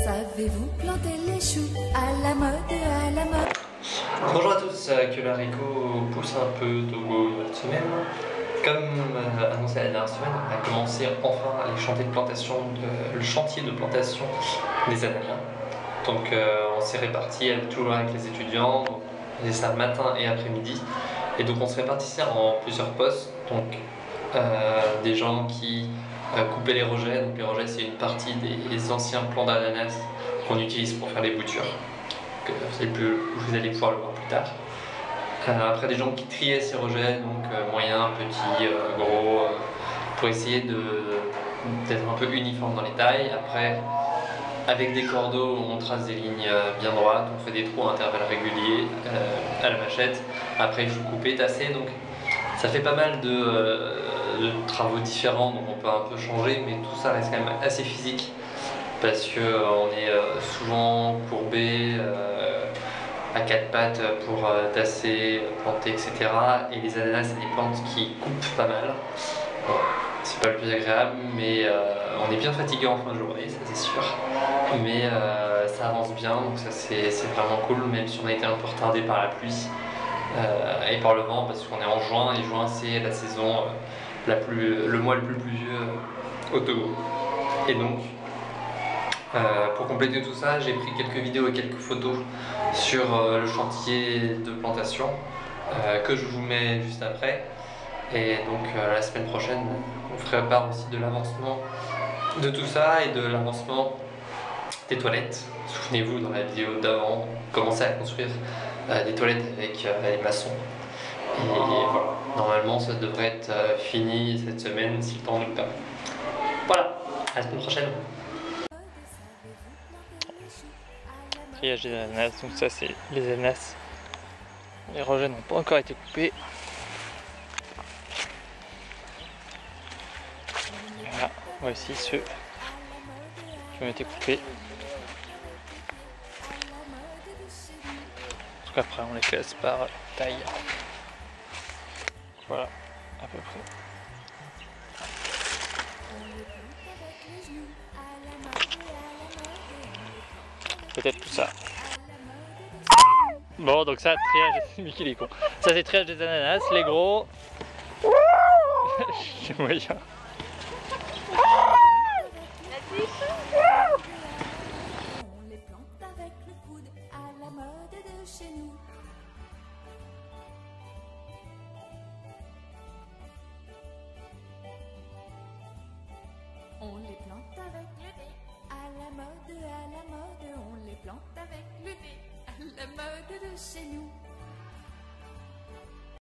Savez-vous planter les choux à la mode, à la mode? Bonjour à tous, euh, que le haricot pousse un peu Togo cette semaine. Comme euh, annoncé la dernière semaine, on a commencé enfin les chantiers de plantation le chantier de plantation des ananas. Donc euh, on s'est répartis avec- toujours avec les étudiants, donc, on faisait ça matin et après-midi. Et donc on se répartissait en plusieurs postes, donc des gens qui coupaient les rejets. Donc les rejets c'est une partie des anciens plants d'ananas qu'on utilise pour faire les boutures vous allez, pouvoir le voir plus tard. Euh, après, des gens qui triaient ces rejets, donc euh, moyens, petits, euh, gros, pour essayer d'être un peu uniforme dans les tailles. Après, avec des cordeaux, on trace des lignes bien droites, on fait des trous à intervalles réguliers à la machette. Après, il faut couper, tasser, donc ça fait pas mal de, de travaux différents, donc on peut un peu changer, mais tout ça reste quand même assez physique parce que euh, est euh, souvent courbé euh, à quatre pattes pour euh, tasser, planter, etc. Et les ananas, c'est des plantes qui coupent pas mal. C'est pas le plus agréable, mais on est bien fatigué en fin de journée, ça c'est sûr. Mais ça avance bien, donc ça c'est vraiment cool, même si on a été un peu retardé par la pluie et par le vent, parce qu'on est en juin, et juin c'est la saison, la plus, le mois le plus pluvieux euh, au Togo. Et donc, euh, pour compléter tout ça, j'ai pris quelques vidéos et quelques photos sur euh, le chantier de plantation que je vous mets juste après. Et donc la semaine prochaine, on fera part aussi de l'avancement de tout ça et de l'avancement des toilettes. Souvenez-vous, dans la vidéo d'avant, on commençait à construire des toilettes avec les maçons. Et voilà, normalement ça devrait être euh, fini cette semaine si le temps nous le permet. Voilà, à la semaine prochaine. triage des ananas. Donc ça c'est les ananas. Les rejets n'ont pas encore été coupés. Voilà, voici ceux qui ont été coupés. Après on les classe par taille. Voilà, à peu près. Peut-être tout ça. Bon, donc ça, triage, Mickey con. Ça, c'est triage des ananas, les gros. C'est moyen. À la mode. On les plante avec le nez à la mode de chez nous.